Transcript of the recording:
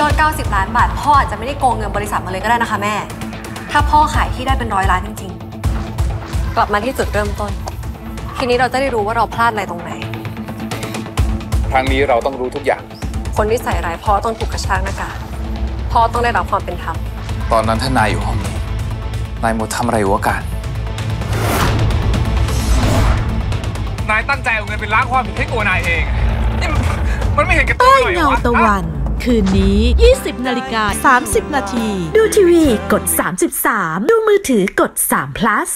ยอด 90 ล้านบาท พ่ออาจจะไม่ได้โกงเงินบริษัทมาเลยก็ได้นะคะแม่ ถ้าพ่อขายที่ได้เป็นร้อยล้านจริง ๆ กลับมาที่จุดเริ่มต้น ทีนี้เราจะได้รู้ว่าเราพลาดอะไรตรงไหน ครั้งนี้เราต้องรู้ทุกอย่าง คนที่ใส่ร้ายพ่อต้องถูกกระชากหน้ากากพ่อต้องได้รับความเป็นธรรม ตอนนั้นถ้านายอยู่ห้องนี้ นายหมดทำอะไรอยู่วะการนายตั้งใจเอาเงินไปล้างความผิดให้ตัวนายเองนี่มันมันไม่เห็นแก่ตัวใต้หน่อยเหรเงาอวะตะวัน คืนนี้ 20 นาฬิกา 30 นาที ดูทีวีกด 33 ดูมือถือกด3 plus